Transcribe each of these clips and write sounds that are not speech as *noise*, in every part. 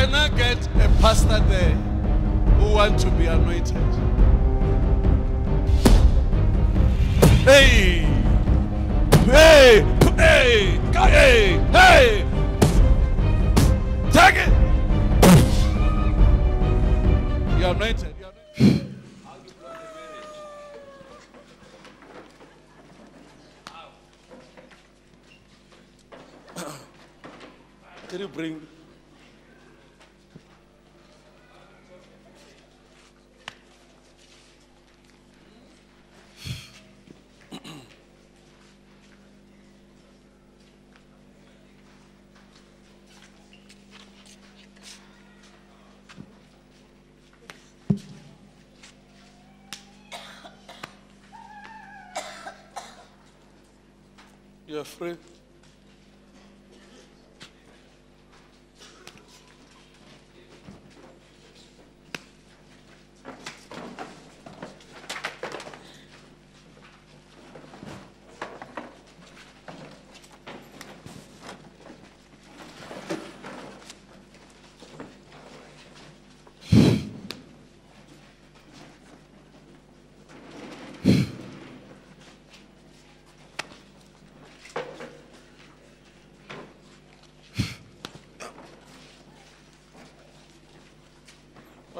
Can I get a pastor there who want to be anointed? Hey! Hey! Hey! Hey! Hey! Take it! You're anointed. *coughs* Can you bring You're free.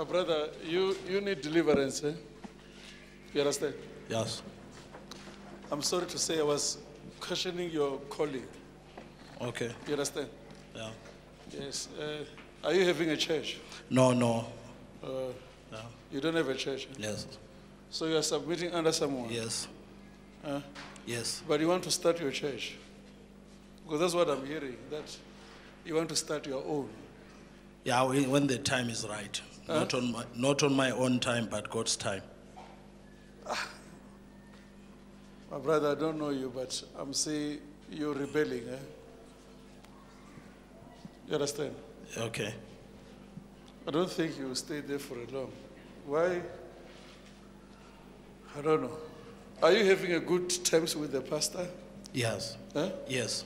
My brother, you, you need deliverance, eh? You understand? Yes. I'm sorry to say I was questioning your calling. Okay. You understand? Yeah. Yes. Uh, are you having a church? No, no. Uh, Yeah. you don't have a church. Yes. So you are submitting under someone. Yes. Huh? Yes. But you want to start your church. Because that's what I'm hearing, that you want to start your own. Yeah, when the time is right. Not on my, not on my own time, but God's time. My brother, I don't know you, but I'm seeing you rebelling. Eh? You understand? Okay. I don't think you will stay there for a long. Why? I don't know. Are you having a good times with the pastor? Yes. Huh? Yes.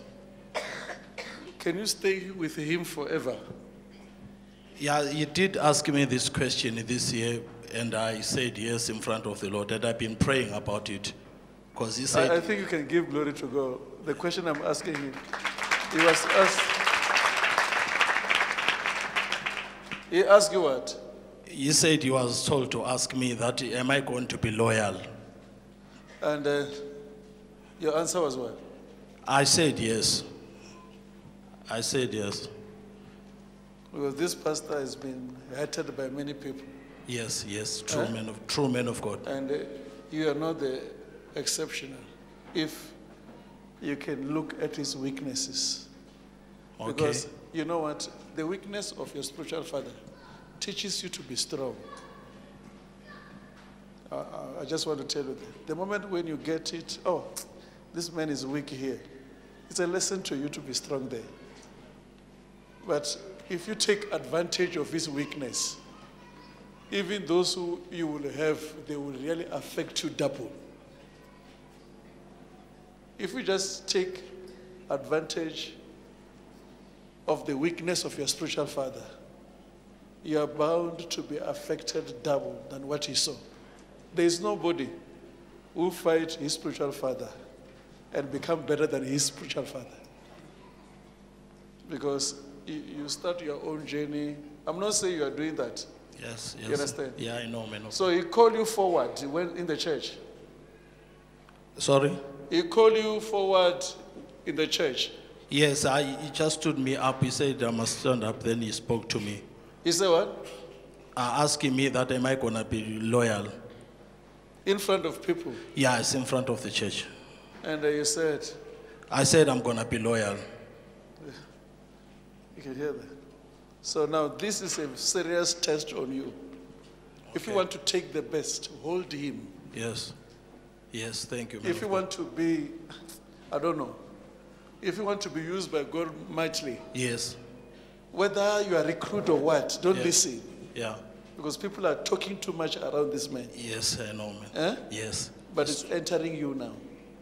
Can you stay with him forever? Yeah, you did ask me this question this year, and I said yes in front of the Lord, and I've been praying about it. Because He said, I, I think you can give glory to God. The question I'm asking him, he was asked. He asked you what? He said he was told to ask me that, am I going to be loyal? And uh, your answer was what? I said yes. I said yes. Because this pastor has been hated by many people, Yes, yes, true Huh? man of true man of God. and uh, you are not the exceptional. If you can look at his weaknesses, Okay. because you know what, the weakness of your spiritual father teaches you to be strong. I just want to tell you that. The moment when you get it, oh, this man is weak here, it's a lesson to you to be strong there. But if you take advantage of his weakness, even those who you will have, they will really affect you double. If you just take advantage of the weakness of your spiritual father, you are bound to be affected double than what he saw. There is nobody who fight his spiritual father and become better than his spiritual father. Because you, start your own journey. I'm not saying you are doing that. Yes, yes. You understand? Yeah, I know, man. So he called you forward when in the church. Sorry? He called you forward in the church. Yes, I, he just stood me up. He said I must stand up. Then he spoke to me, He said what? uh, asking me that am I going to be loyal? In front of people. Yeah, it's in front of the church. And uh, you said, I said I'm going to be loyal. Can hear that. So now this is a serious test on you. If you want to take the best, hold him. Yes. Yes, thank you. man If you want to be, I don't know, if you want to be used by God mightily, Yes. whether you are recruit or what, don't Yeah. listen. Yeah. Because people are talking too much around this man. Yes, I know, man. Eh? Yes. But it's entering you now.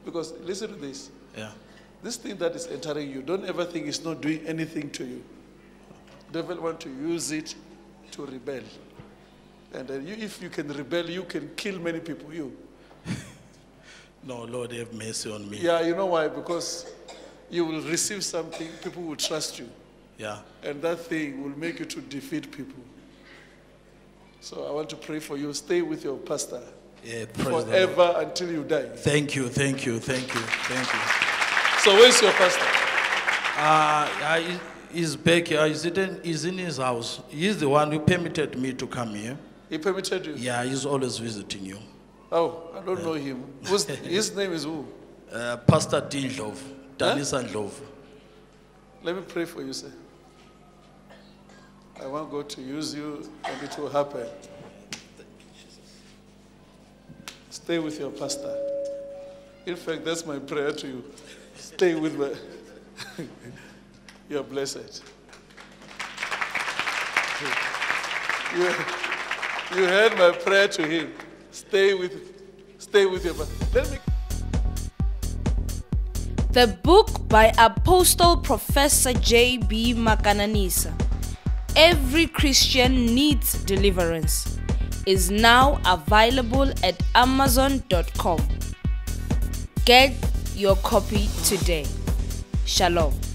Because listen to this. Yeah. This thing that is entering you, don't ever think it's not doing anything to you. Devil want to use it to rebel. And then you, if you can rebel, you can kill many people. You. *laughs* No, Lord, have mercy on me. Yeah, you know why? Because you will receive something, people will trust you. Yeah. And that thing will make you to defeat people. So I want to pray for you. Stay with your pastor Yeah, praise the Lord. forever until you die. Thank you, thank you, thank you, thank you. So where's your pastor? Uh, he's back here. He's in, he's in his house. He's the one who permitted me to come here. He permitted you? Yeah, he's always visiting you. Oh, I don't know him. Who's, *laughs* his name is who? Uh, Pastor Dindlov, Danisa Ndlov. Let me pray for you, sir. I want God to use you and it will happen. Stay with your pastor. In fact, that's my prayer to you. Stay with me. *laughs* You're blessed. You, you heard my prayer to him. Stay with, stay with your. Let me. The book by Apostle Professor J.B. Makananisa, Every Christian Needs Deliverance, is now available at Amazon.com. Get your copy today. Shalom.